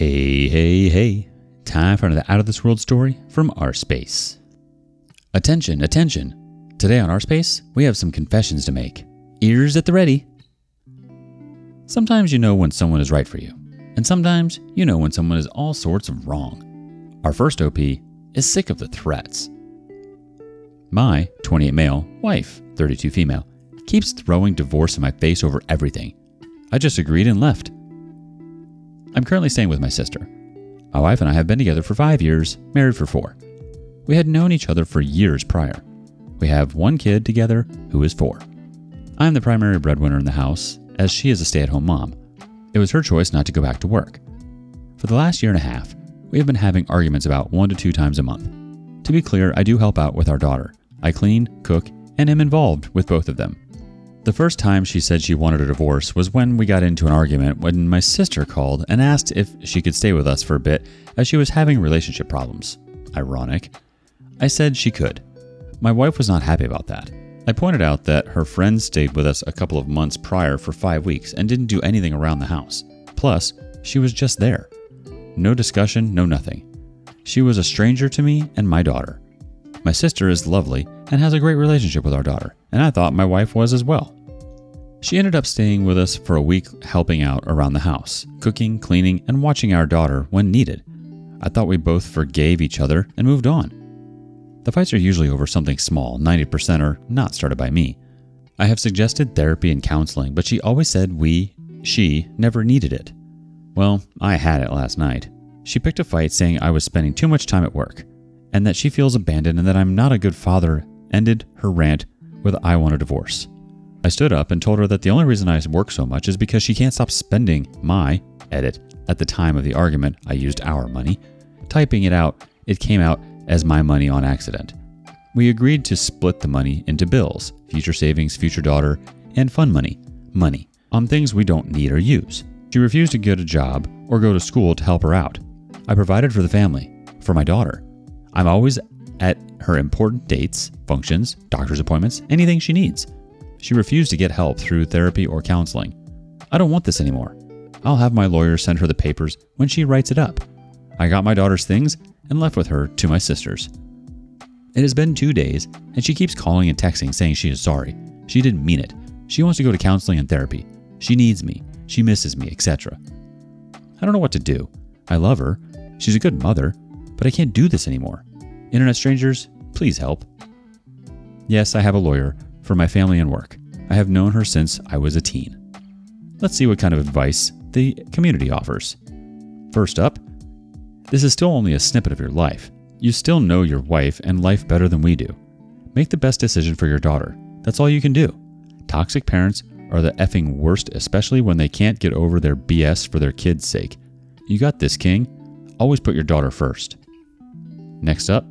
Hey, hey, hey. Time for another out of this world story from rSpace. Attention, attention. Today on rSpace, we have some confessions to make. Ears at the ready. Sometimes you know when someone is right for you, and sometimes you know when someone is all sorts of wrong. Our first OP is sick of the threats. My 28 male wife, 32 female, keeps throwing divorce in my face over everything. I just agreed and left. I'm currently staying with my sister. My wife and I have been together for five years, married for four. We had known each other for years prior. We have one kid together who is four. I am the primary breadwinner in the house, as she is a stay at home mom. It was her choice not to go back to work. For the last year and a half, we have been having arguments about one to two times a month. To be clear, I do help out with our daughter. I clean, cook, and am involved with both of them. The first time she said she wanted a divorce was when we got into an argument when my sister called and asked if she could stay with us for a bit as she was having relationship problems. Ironic. I said she could. My wife was not happy about that. I pointed out that her friend stayed with us a couple of months prior for five weeks and didn't do anything around the house. Plus, she was just there. No discussion, no nothing. She was a stranger to me and my daughter. My sister is lovely and has a great relationship with our daughter, and I thought my wife was as well. She ended up staying with us for a week, helping out around the house, cooking, cleaning, and watching our daughter when needed. I thought we both forgave each other and moved on. The fights are usually over something small, 90% are not started by me. I have suggested therapy and counseling, but she always said we, she, never needed it. Well, I had it last night. She picked a fight saying I was spending too much time at work, and that she feels abandoned and that I'm not a good father, ended her rant with I want a divorce. I stood up and told her that the only reason I work so much is because she can't stop spending my edit. At the time of the argument, I used our money. Typing it out, it came out as my money on accident. We agreed to split the money into bills, future savings, future daughter, and fun money, money, on things we don't need or use. She refused to get a job or go to school to help her out. I provided for the family, for my daughter. I'm always at her important dates, functions, doctor's appointments, anything she needs. She refused to get help through therapy or counseling. I don't want this anymore. I'll have my lawyer send her the papers when she writes it up. I got my daughter's things and left with her to my sister's. It has been two days, and she keeps calling and texting saying she is sorry. She didn't mean it. She wants to go to counseling and therapy. She needs me. She misses me, etc. I don't know what to do. I love her. She's a good mother, but I can't do this anymore. Internet strangers, please help. Yes, I have a lawyer for my family and work. I have known her since I was a teen. Let's see what kind of advice the community offers. First up, this is still only a snippet of your life. You still know your wife and life better than we do. Make the best decision for your daughter. That's all you can do. Toxic parents are the effing worst, especially when they can't get over their BS for their kids' sake. You got this, King. Always put your daughter first. Next up,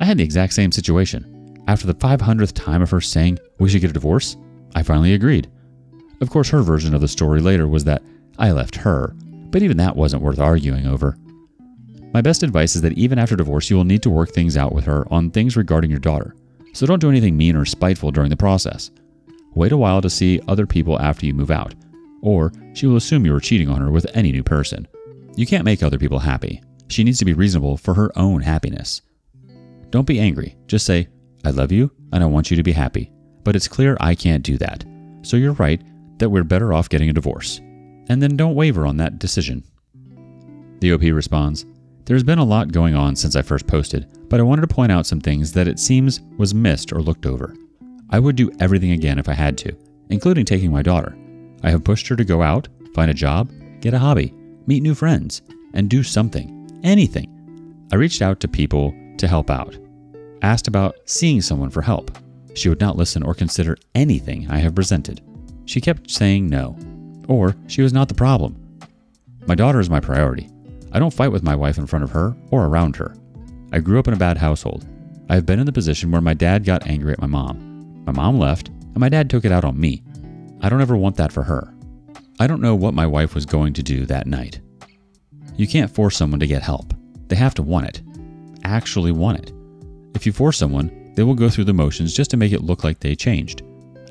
I had the exact same situation. After the 500th time of her saying we should get a divorce, I finally agreed. Of course, her version of the story later was that I left her, but even that wasn't worth arguing over. My best advice is that even after divorce, you will need to work things out with her on things regarding your daughter. So don't do anything mean or spiteful during the process. Wait a while to see other people after you move out, or she will assume you are cheating on her with any new person. You can't make other people happy. She needs to be reasonable for her own happiness. Don't be angry. Just say, I love you and I want you to be happy. But it's clear I can't do that. So you're right that we're better off getting a divorce. And then don't waver on that decision. The OP responds, There's been a lot going on since I first posted, but I wanted to point out some things that it seems was missed or looked over. I would do everything again if I had to, including taking my daughter. I have pushed her to go out, find a job, get a hobby, meet new friends, and do something, anything. I reached out to people to help out, asked about seeing someone for help. She would not listen or consider anything I have presented. She kept saying no, or she was not the problem. My daughter is my priority. I don't fight with my wife in front of her or around her. I grew up in a bad household. I have been in the position where my dad got angry at my mom. My mom left, and my dad took it out on me. I don't ever want that for her. I don't know what my wife was going to do that night. You can't force someone to get help. They have to want it. Actually want it. If you force someone, they will go through the motions just to make it look like they changed.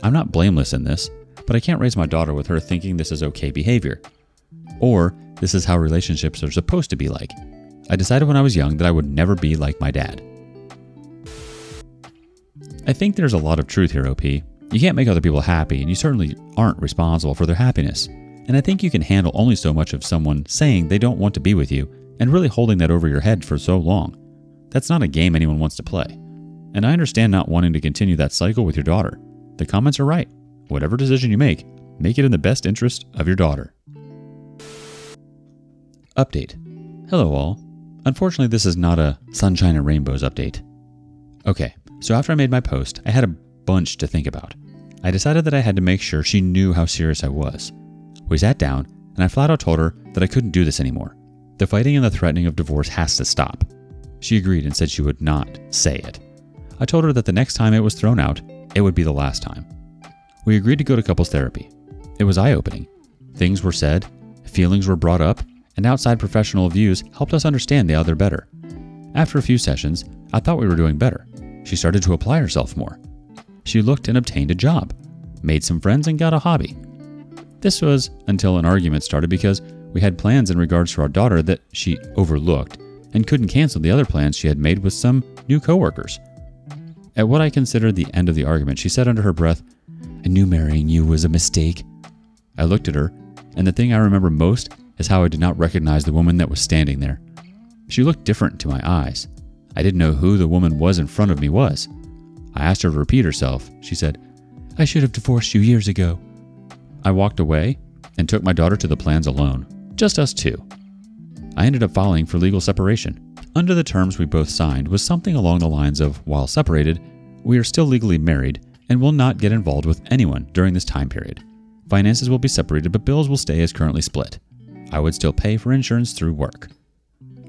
I'm not blameless in this, but I can't raise my daughter with her thinking this is okay behavior. Or this is how relationships are supposed to be like. I decided when I was young that I would never be like my dad. I think there's a lot of truth here, OP. You can't make other people happy, and you certainly aren't responsible for their happiness. And I think you can handle only so much of someone saying they don't want to be with you and really holding that over your head for so long. That's not a game anyone wants to play. And I understand not wanting to continue that cycle with your daughter. The comments are right. Whatever decision you make, make it in the best interest of your daughter. Update. Hello, all. Unfortunately, this is not a sunshine and rainbows update. Okay, so after I made my post, I had a bunch to think about. I decided that I had to make sure she knew how serious I was. We sat down, and I flat out told her that I couldn't do this anymore. The fighting and the threatening of divorce has to stop. She agreed and said she would not say it. I told her that the next time it was thrown out, it would be the last time. We agreed to go to couples therapy. It was eye opening. Things were said, feelings were brought up, and outside professional views helped us understand the other better. After a few sessions, I thought we were doing better. She started to apply herself more. She looked and obtained a job, made some friends, and got a hobby. This was until an argument started because we had plans in regards to our daughter that she overlooked and couldn't cancel the other plans she had made with some new coworkers. At what I considered the end of the argument, she said under her breath, I knew marrying you was a mistake. I looked at her, and the thing I remember most is how I did not recognize the woman that was standing there. She looked different to my eyes. I didn't know who the woman was in front of me was. I asked her to repeat herself. She said, I should have divorced you years ago. I walked away and took my daughter to the plans alone, just us two. I ended up filing for legal separation. Under the terms we both signed was something along the lines of while separated, we are still legally married and will not get involved with anyone during this time period. Finances will be separated, but bills will stay as currently split. I would still pay for insurance through work.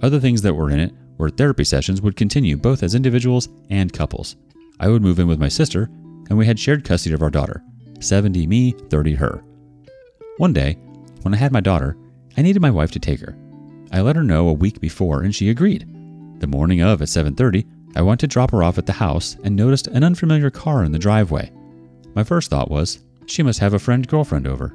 Other things that were in it were therapy sessions would continue both as individuals and couples. I would move in with my sister, and we had shared custody of our daughter 70 me, 30 her. One day, when I had my daughter, I needed my wife to take her. I let her know a week before and she agreed. The morning of at 7:30, I went to drop her off at the house and noticed an unfamiliar car in the driveway. My first thought was, she must have a friend girlfriend over.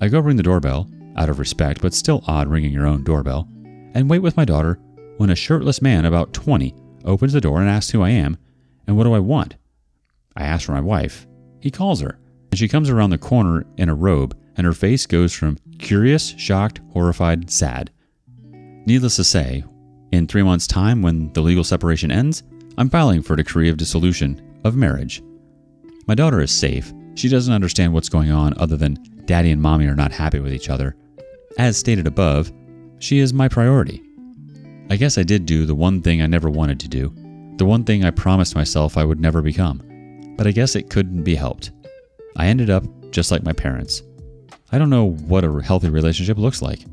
I go ring the doorbell, out of respect, but still odd ringing your own doorbell, and wait with my daughter when a shirtless man about 20 opens the door and asks who I am and what do I want. I ask for my wife. He calls her, and she comes around the corner in a robe, and her face goes from curious, shocked, horrified, sad. Needless to say, in three months' time, when the legal separation ends, I'm filing for a decree of dissolution of marriage. My daughter is safe. She doesn't understand what's going on other than daddy and mommy are not happy with each other. As stated above, she is my priority. I guess I did do the one thing I never wanted to do, the one thing I promised myself I would never become, but I guess it couldn't be helped. I ended up just like my parents. I don't know what a healthy relationship looks like.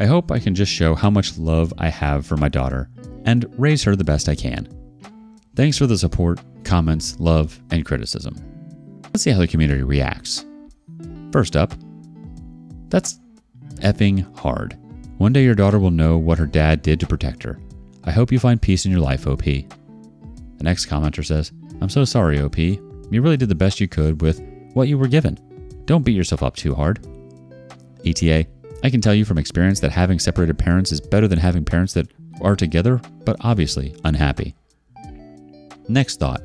I hope I can just show how much love I have for my daughter and raise her the best I can. Thanks for the support, comments, love, and criticism. Let's see how the community reacts. First up, that's effing hard. One day your daughter will know what her dad did to protect her. I hope you find peace in your life, OP. The next commenter says, I'm so sorry, OP. You really did the best you could with what you were given. Don't beat yourself up too hard. ETA, I can tell you from experience that having separated parents is better than having parents that are together but obviously unhappy. Next thought.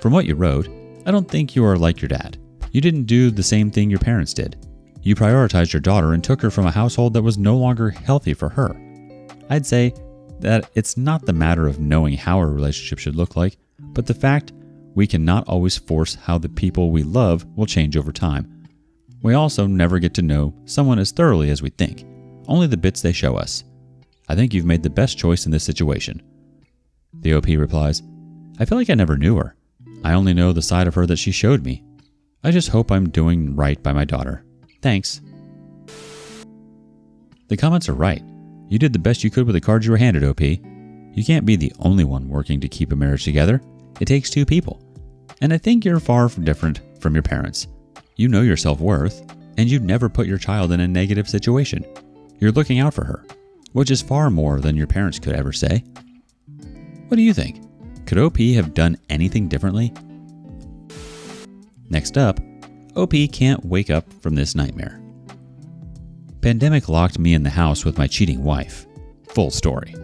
From what you wrote, I don't think you are like your dad. You didn't do the same thing your parents did. You prioritized your daughter and took her from a household that was no longer healthy for her. I'd say that it's not the matter of knowing how a relationship should look like, but the fact we cannot always force how the people we love will change over time. We also never get to know someone as thoroughly as we think, only the bits they show us. I think you've made the best choice in this situation. The OP replies, I feel like I never knew her. I only know the side of her that she showed me. I just hope I'm doing right by my daughter. Thanks. The comments are right. You did the best you could with the cards you were handed, OP. You can't be the only one working to keep a marriage together. It takes two people. And I think you're far from different from your parents. You know your self worth, and you'd never put your child in a negative situation. You're looking out for her, which is far more than your parents could ever say. What do you think? Could OP have done anything differently? Next up, OP can't wake up from this nightmare. Pandemic locked me in the house with my cheating wife. Full story.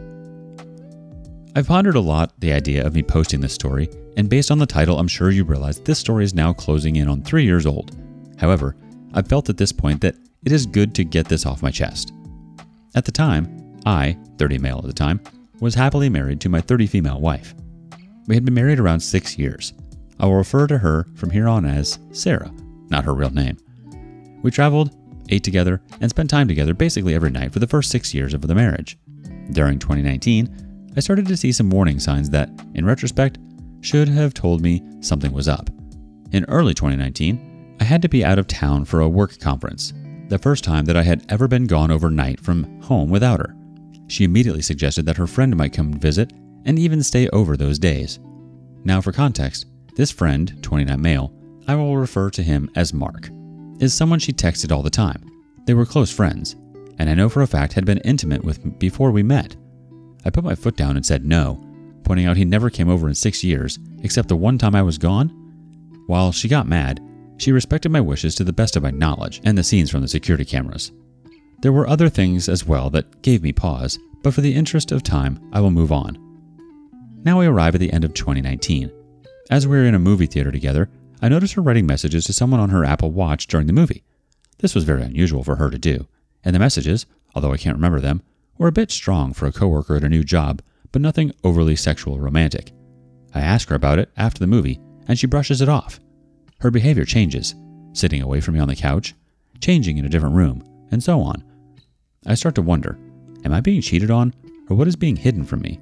I've pondered a lot the idea of me posting this story, and based on the title, I'm sure you realize this story is now closing in on three years old. However, I felt at this point that it is good to get this off my chest. At the time, I, 30 male at the time, was happily married to my 30 female wife. We had been married around six years. I will refer to her from here on as Sarah, not her real name. We traveled, ate together, and spent time together basically every night for the first six years of the marriage. During 2019, I started to see some warning signs that, in retrospect, should have told me something was up. In early 2019, I had to be out of town for a work conference, the first time that I had ever been gone overnight from home without her. She immediately suggested that her friend might come visit and even stay over those days. Now, for context, this friend, 29 male, I will refer to him as Mark, is someone she texted all the time. They were close friends, and I know for a fact had been intimate with before we met. I put my foot down and said no, pointing out he never came over in six years, except the one time I was gone. While she got mad, she respected my wishes to the best of my knowledge and the scenes from the security cameras. There were other things as well that gave me pause, but for the interest of time, I will move on. Now we arrive at the end of 2019. As we were in a movie theater together, I noticed her writing messages to someone on her Apple Watch during the movie. This was very unusual for her to do, and the messages, although I can't remember them, were a bit strong for a coworker at a new job, but nothing overly sexual or romantic. I ask her about it after the movie, and she brushes it off. Her behavior changes, sitting away from me on the couch, changing in a different room, and so on. I start to wonder am I being cheated on, or what is being hidden from me?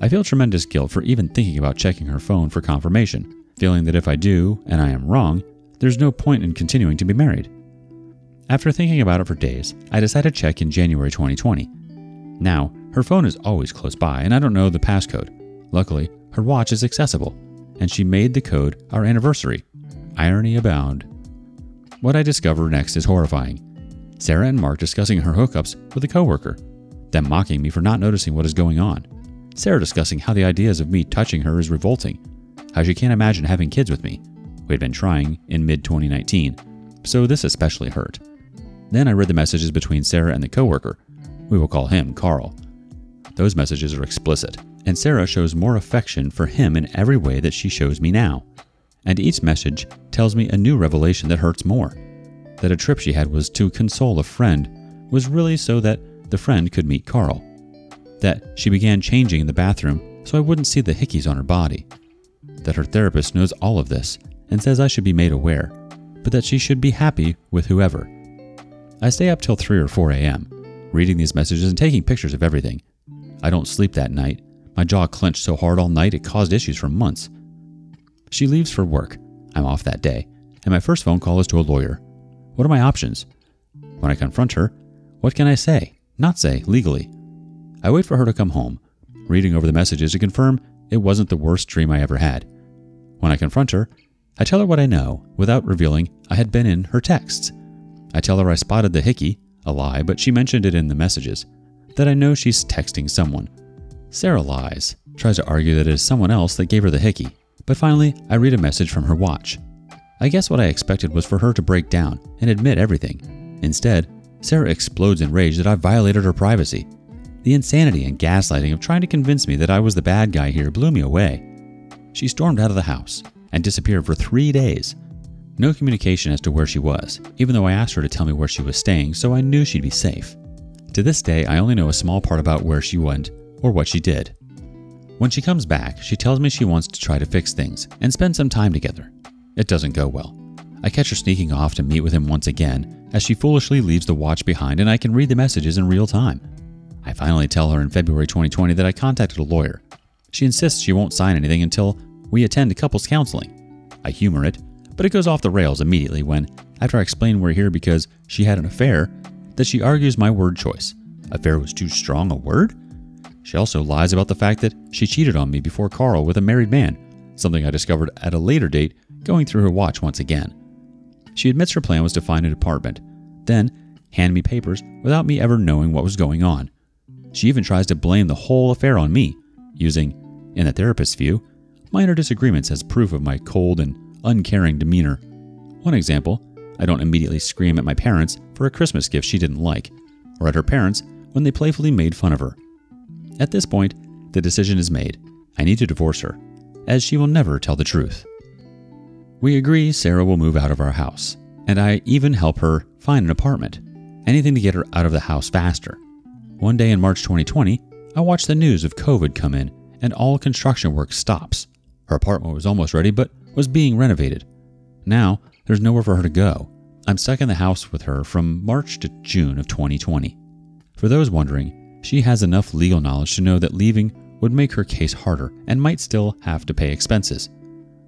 I feel tremendous guilt for even thinking about checking her phone for confirmation, feeling that if I do, and I am wrong, there's no point in continuing to be married. After thinking about it for days, I decide to check in January 2020. Now, her phone is always close by, and I don't know the passcode. Luckily, her watch is accessible, and she made the code our anniversary. Irony abound. What I discover next is horrifying. Sarah and Mark discussing her hookups with a coworker, them mocking me for not noticing what is going on. Sarah discussing how the ideas of me touching her is revolting, how she can't imagine having kids with me. We had been trying in mid 2019, so this especially hurt. Then I read the messages between Sarah and the coworker. We will call him Carl. Those messages are explicit, and Sarah shows more affection for him in every way that she shows me now. And each message tells me a new revelation that hurts more. That a trip she had was to console a friend was really so that the friend could meet Carl that she began changing in the bathroom so I wouldn't see the hickeys on her body, that her therapist knows all of this and says I should be made aware, but that she should be happy with whoever. I stay up till 3 or 4 a.m., reading these messages and taking pictures of everything. I don't sleep that night. My jaw clenched so hard all night it caused issues for months. She leaves for work. I'm off that day, and my first phone call is to a lawyer. What are my options? When I confront her, what can I say, not say, legally? I wait for her to come home, reading over the messages to confirm it wasn't the worst dream I ever had. When I confront her, I tell her what I know without revealing I had been in her texts. I tell her I spotted the hickey, a lie, but she mentioned it in the messages, that I know she's texting someone. Sarah lies, tries to argue that it is someone else that gave her the hickey, but finally I read a message from her watch. I guess what I expected was for her to break down and admit everything. Instead, Sarah explodes in rage that I violated her privacy the insanity and gaslighting of trying to convince me that I was the bad guy here blew me away. She stormed out of the house and disappeared for three days. No communication as to where she was, even though I asked her to tell me where she was staying, so I knew she'd be safe. To this day, I only know a small part about where she went or what she did. When she comes back, she tells me she wants to try to fix things and spend some time together. It doesn't go well. I catch her sneaking off to meet with him once again as she foolishly leaves the watch behind and I can read the messages in real time. I finally tell her in February 2020 that I contacted a lawyer. She insists she won't sign anything until we attend a couples counseling. I humor it, but it goes off the rails immediately when, after I explain we're here because she had an affair, that she argues my word choice. Affair was too strong a word? She also lies about the fact that she cheated on me before Carl with a married man, something I discovered at a later date going through her watch once again. She admits her plan was to find an apartment, then hand me papers without me ever knowing what was going on. She even tries to blame the whole affair on me, using, in the therapist's view, minor disagreements as proof of my cold and uncaring demeanor. One example I don't immediately scream at my parents for a Christmas gift she didn't like, or at her parents when they playfully made fun of her. At this point, the decision is made. I need to divorce her, as she will never tell the truth. We agree Sarah will move out of our house, and I even help her find an apartment, anything to get her out of the house faster. One day in March 2020, I watch the news of COVID come in and all construction work stops. Her apartment was almost ready but was being renovated. Now, there's nowhere for her to go. I'm stuck in the house with her from March to June of 2020. For those wondering, she has enough legal knowledge to know that leaving would make her case harder and might still have to pay expenses.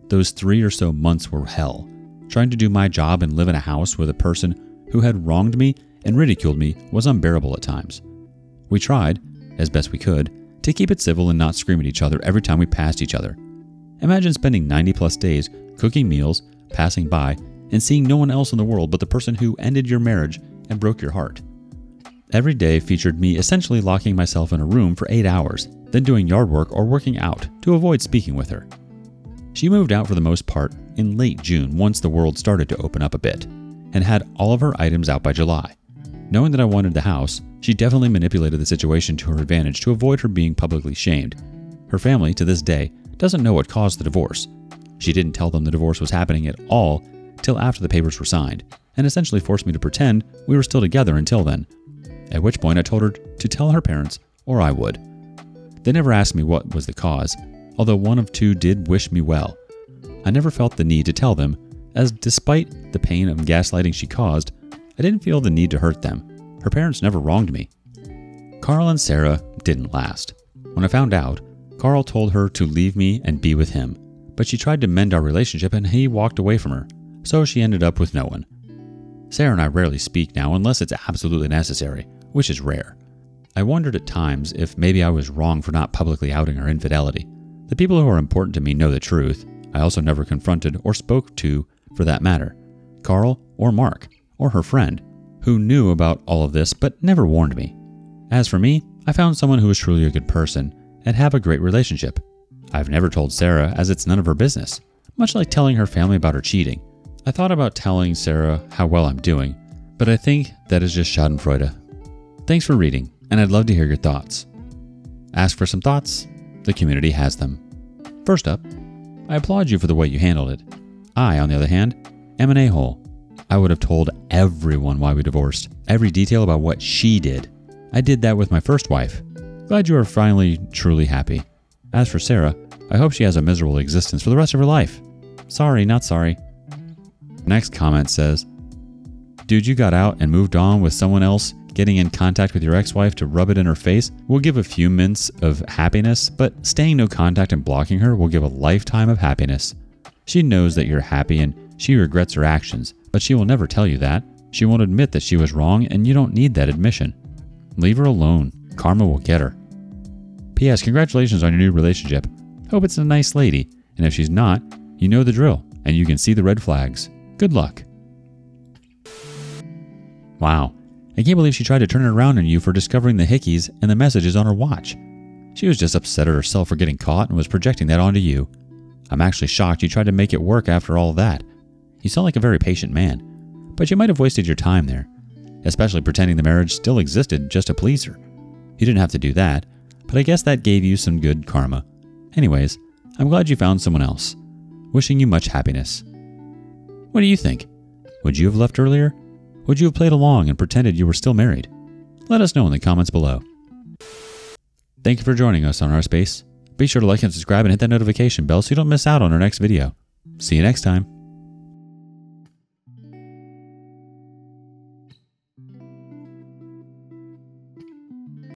Those three or so months were hell. Trying to do my job and live in a house with a person who had wronged me and ridiculed me was unbearable at times. We tried, as best we could, to keep it civil and not scream at each other every time we passed each other. Imagine spending 90 plus days cooking meals, passing by, and seeing no one else in the world but the person who ended your marriage and broke your heart. Every day featured me essentially locking myself in a room for eight hours, then doing yard work or working out to avoid speaking with her. She moved out for the most part in late June once the world started to open up a bit, and had all of her items out by July. Knowing that I wanted the house, she definitely manipulated the situation to her advantage to avoid her being publicly shamed. Her family, to this day, doesn't know what caused the divorce. She didn't tell them the divorce was happening at all till after the papers were signed, and essentially forced me to pretend we were still together until then. At which point I told her to tell her parents, or I would. They never asked me what was the cause, although one of two did wish me well. I never felt the need to tell them, as despite the pain of gaslighting she caused, I didn't feel the need to hurt them. Her parents never wronged me. Carl and Sarah didn't last. When I found out, Carl told her to leave me and be with him, but she tried to mend our relationship and he walked away from her, so she ended up with no one. Sarah and I rarely speak now unless it's absolutely necessary, which is rare. I wondered at times if maybe I was wrong for not publicly outing our infidelity. The people who are important to me know the truth. I also never confronted or spoke to, for that matter, Carl or Mark, or her friend, who knew about all of this but never warned me. As for me, I found someone who was truly a good person and have a great relationship. I've never told Sarah as it's none of her business, much like telling her family about her cheating. I thought about telling Sarah how well I'm doing, but I think that is just schadenfreude. Thanks for reading, and I'd love to hear your thoughts. Ask for some thoughts, the community has them. First up, I applaud you for the way you handled it. I, on the other hand, am an a hole. I would have told everyone why we divorced, every detail about what she did. I did that with my first wife. Glad you are finally truly happy. As for Sarah, I hope she has a miserable existence for the rest of her life. Sorry, not sorry. Next comment says, Dude, you got out and moved on with someone else Getting in contact with your ex wife to rub it in her face will give a few minutes of happiness, but staying no contact and blocking her will give a lifetime of happiness. She knows that you're happy and she regrets her actions, but she will never tell you that. She won't admit that she was wrong, and you don't need that admission. Leave her alone. Karma will get her. P.S. Congratulations on your new relationship. Hope it's a nice lady, and if she's not, you know the drill, and you can see the red flags. Good luck. Wow, I can't believe she tried to turn it around on you for discovering the hickeys and the messages on her watch. She was just upset at herself for getting caught and was projecting that onto you. I'm actually shocked you tried to make it work after all that. You sound like a very patient man, but you might have wasted your time there, especially pretending the marriage still existed just to please her. You didn't have to do that, but I guess that gave you some good karma. Anyways, I'm glad you found someone else. Wishing you much happiness. What do you think? Would you have left earlier? Would you have played along and pretended you were still married? Let us know in the comments below. Thank you for joining us on rSpace. Be sure to like and subscribe and hit that notification bell so you don't miss out on our next video. See you next time.